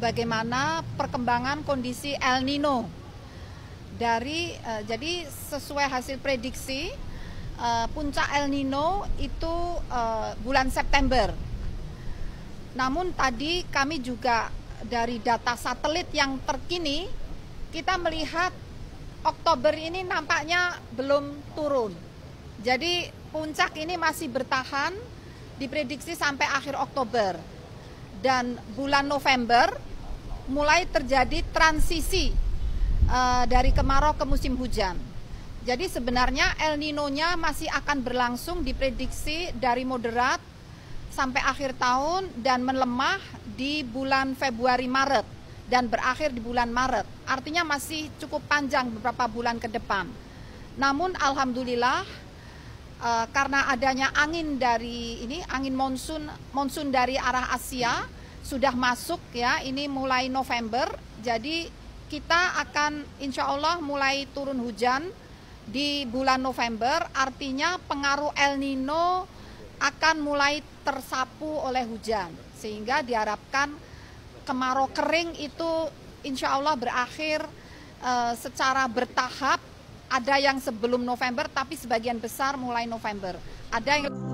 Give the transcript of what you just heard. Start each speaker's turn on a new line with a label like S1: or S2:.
S1: bagaimana perkembangan kondisi El Nino. Dari uh, jadi sesuai hasil prediksi uh, puncak El Nino itu uh, bulan September. Namun tadi kami juga dari data satelit yang terkini kita melihat Oktober ini nampaknya belum turun. Jadi puncak ini masih bertahan diprediksi sampai akhir Oktober. Dan bulan November mulai terjadi transisi uh, dari kemarau ke musim hujan. Jadi sebenarnya El Nino-nya masih akan berlangsung diprediksi dari moderat sampai akhir tahun dan melemah di bulan Februari Maret dan berakhir di bulan Maret. Artinya masih cukup panjang beberapa bulan ke depan. Namun alhamdulillah uh, karena adanya angin dari ini angin monsun monsun dari arah Asia sudah masuk ya ini mulai November. Jadi kita akan insya Allah mulai turun hujan di bulan November. Artinya pengaruh El Nino akan mulai tersapu oleh hujan. Sehingga diharapkan kemarau kering itu insya Allah berakhir uh, secara bertahap. Ada yang sebelum November tapi sebagian besar mulai November. Ada yang